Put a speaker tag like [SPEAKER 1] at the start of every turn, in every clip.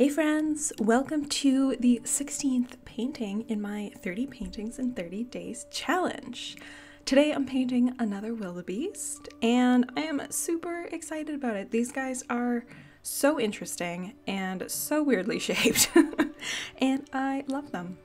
[SPEAKER 1] Hey friends, welcome to the 16th painting in my 30 paintings in 30 days challenge. Today I'm painting another wildebeest and I am super excited about it. These guys are so interesting and so weirdly shaped and I love them.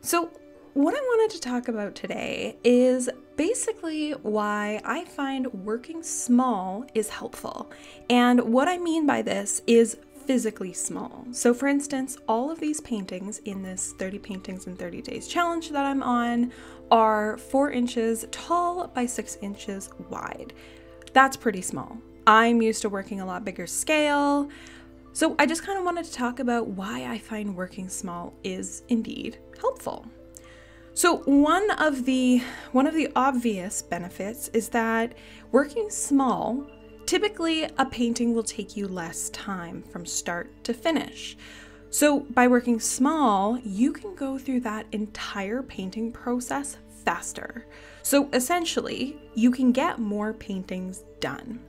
[SPEAKER 1] So what I wanted to talk about today is basically why I find working small is helpful. And what I mean by this is physically small. So, for instance, all of these paintings in this 30 paintings in 30 days challenge that I'm on are four inches tall by six inches wide. That's pretty small. I'm used to working a lot bigger scale. So, I just kind of wanted to talk about why I find working small is indeed helpful. So one of the one of the obvious benefits is that working small Typically, a painting will take you less time from start to finish. So, by working small, you can go through that entire painting process faster. So, essentially, you can get more paintings done.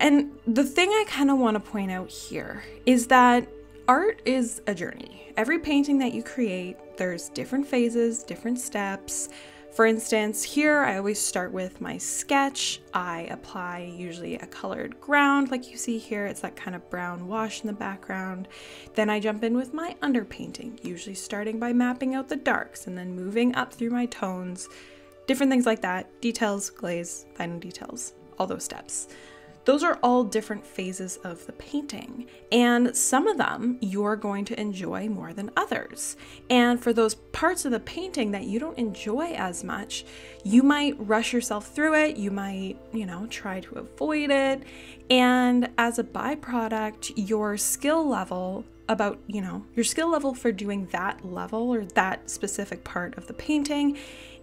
[SPEAKER 1] And the thing I kind of want to point out here is that art is a journey. Every painting that you create, there's different phases, different steps, for instance, here I always start with my sketch. I apply usually a colored ground like you see here. It's that kind of brown wash in the background. Then I jump in with my underpainting, usually starting by mapping out the darks and then moving up through my tones. Different things like that. Details, glaze, final details, all those steps. Those are all different phases of the painting, and some of them you're going to enjoy more than others. And for those parts of the painting that you don't enjoy as much, you might rush yourself through it, you might, you know, try to avoid it, and as a byproduct, your skill level about, you know, your skill level for doing that level or that specific part of the painting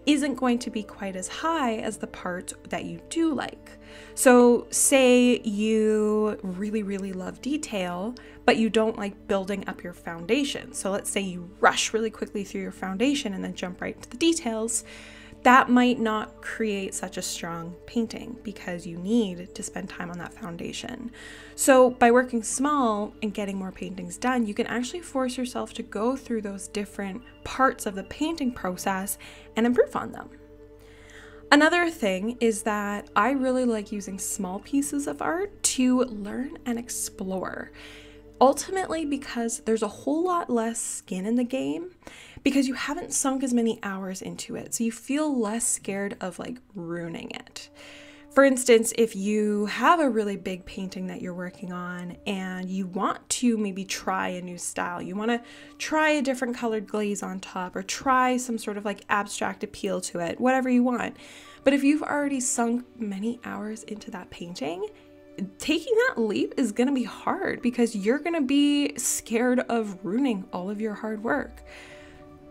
[SPEAKER 1] isn't going to be quite as high as the part that you do like. So, say you really, really love detail, but you don't like building up your foundation. So, let's say you rush really quickly through your foundation and then jump right into the details that might not create such a strong painting because you need to spend time on that foundation. So, by working small and getting more paintings done, you can actually force yourself to go through those different parts of the painting process and improve on them. Another thing is that I really like using small pieces of art to learn and explore. Ultimately, because there's a whole lot less skin in the game because you haven't sunk as many hours into it. So you feel less scared of like ruining it. For instance, if you have a really big painting that you're working on and you want to maybe try a new style, you want to try a different colored glaze on top or try some sort of like abstract appeal to it, whatever you want. But if you've already sunk many hours into that painting, taking that leap is going to be hard because you're going to be scared of ruining all of your hard work.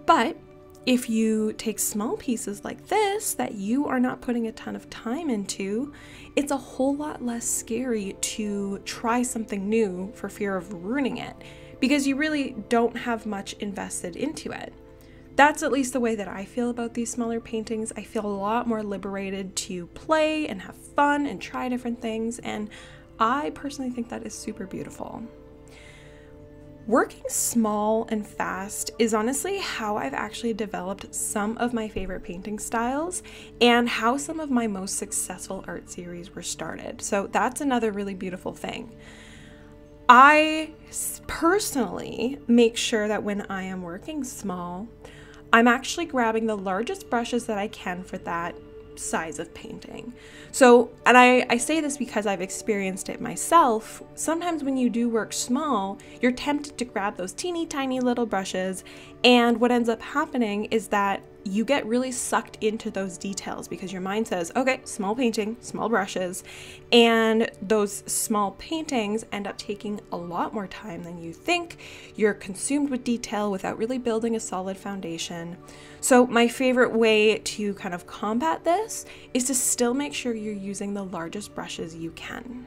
[SPEAKER 1] But if you take small pieces like this that you are not putting a ton of time into, it's a whole lot less scary to try something new for fear of ruining it because you really don't have much invested into it. That's at least the way that I feel about these smaller paintings. I feel a lot more liberated to play and have fun and try different things, and I personally think that is super beautiful. Working small and fast is honestly how I've actually developed some of my favorite painting styles and how some of my most successful art series were started. So that's another really beautiful thing. I personally make sure that when I am working small, I'm actually grabbing the largest brushes that I can for that size of painting. So, and I, I say this because I've experienced it myself. Sometimes when you do work small, you're tempted to grab those teeny tiny little brushes, and what ends up happening is that you get really sucked into those details because your mind says, okay, small painting, small brushes, and those small paintings end up taking a lot more time than you think. You're consumed with detail without really building a solid foundation. So, my favorite way to kind of combat this is to still make sure you're using the largest brushes you can.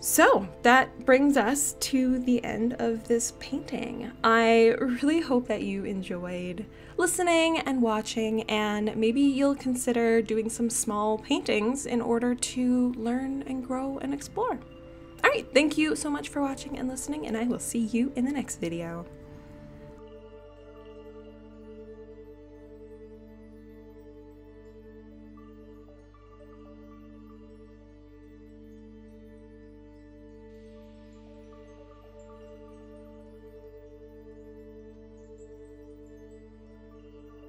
[SPEAKER 1] So that brings us to the end of this painting. I really hope that you enjoyed listening and watching, and maybe you'll consider doing some small paintings in order to learn and grow and explore. All right. right, thank you so much for watching and listening, and I will see you in the next video.